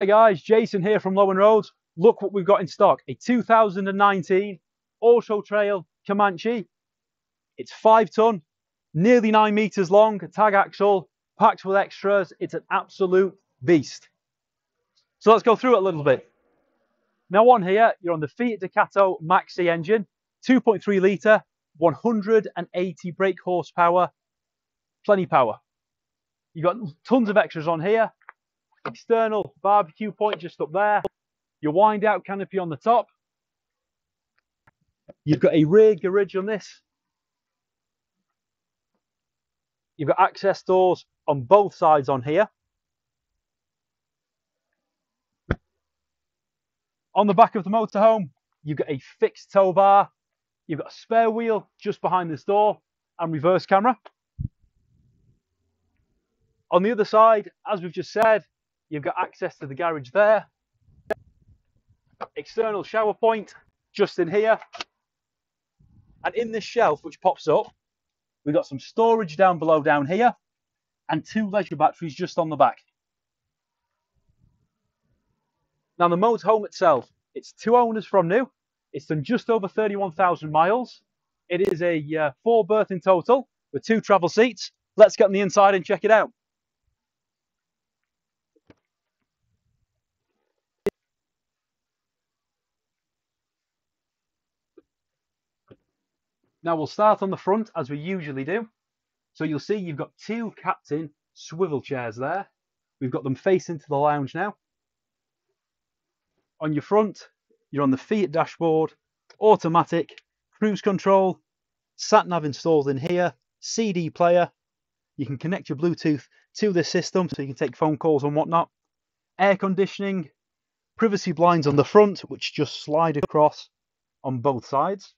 Hey guys, Jason here from Lowe and Rhodes. Look what we've got in stock. A 2019 Auto Trail Comanche. It's five ton, nearly nine meters long, tag axle, packed with extras. It's an absolute beast. So let's go through it a little bit. Now on here, you're on the Fiat Ducato Maxi engine, 2.3 litre, 180 brake horsepower, plenty power. You've got tons of extras on here, external barbecue point just up there, your wind out canopy on the top. You've got a rear garage on this. You've got access doors on both sides on here. On the back of the motorhome, you've got a fixed tow bar. You've got a spare wheel just behind this door and reverse camera. On the other side, as we've just said, You've got access to the garage there. External shower point just in here. And in this shelf, which pops up, we've got some storage down below down here and two leisure batteries just on the back. Now the motorhome itself, it's two owners from new. It's done just over 31,000 miles. It is a uh, four berth in total with two travel seats. Let's get on the inside and check it out. Now we'll start on the front as we usually do. So you'll see you've got two captain swivel chairs there. We've got them facing to the lounge now. On your front, you're on the Fiat dashboard, automatic, cruise control, sat nav installed in here, CD player. You can connect your Bluetooth to this system so you can take phone calls and whatnot. Air conditioning, privacy blinds on the front, which just slide across on both sides.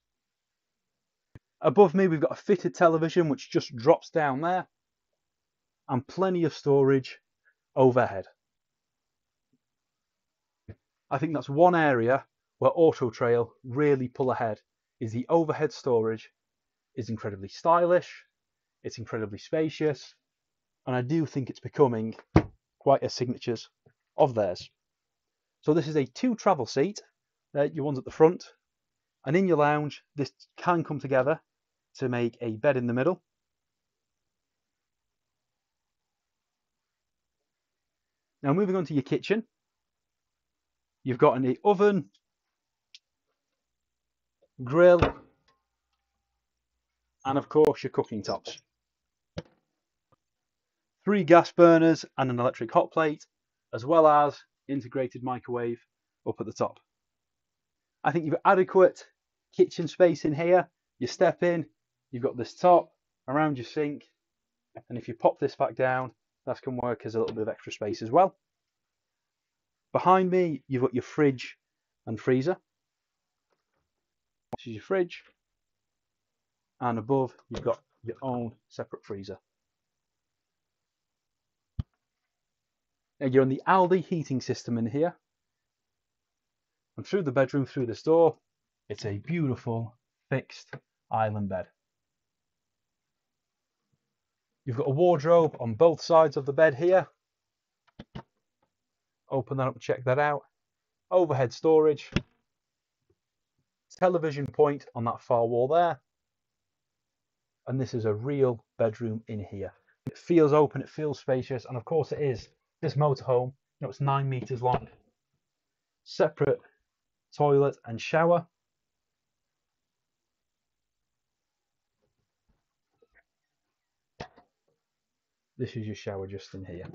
Above me, we've got a fitted television which just drops down there and plenty of storage overhead. I think that's one area where Auto Trail really pull ahead is the overhead storage is incredibly stylish, it's incredibly spacious, and I do think it's becoming quite a signatures of theirs. So this is a two travel seat, uh, your ones at the front, and in your lounge, this can come together to make a bed in the middle. Now moving on to your kitchen, you've got an oven, grill, and of course your cooking tops. Three gas burners and an electric hot plate, as well as integrated microwave up at the top. I think you've adequate kitchen space in here. You step in, You've got this top around your sink, and if you pop this back down, that can work as a little bit of extra space as well. Behind me, you've got your fridge and freezer. This is your fridge. And above, you've got your own separate freezer. Now you're on the Alde heating system in here. And through the bedroom, through this door, it's a beautiful fixed island bed. You've got a wardrobe on both sides of the bed here. Open that up, check that out. Overhead storage. Television point on that far wall there. And this is a real bedroom in here. It feels open, it feels spacious, and of course it is. This motorhome, you know, it's nine meters long. Separate toilet and shower. This is your shower just in here.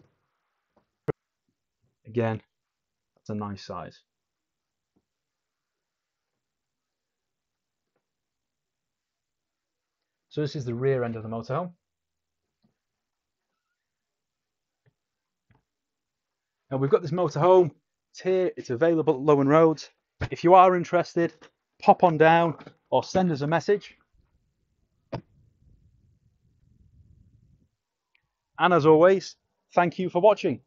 Again, that's a nice size. So this is the rear end of the motorhome. Now we've got this motorhome. It's here. It's available at Lowe and Rhodes. If you are interested, pop on down or send us a message. And as always, thank you for watching.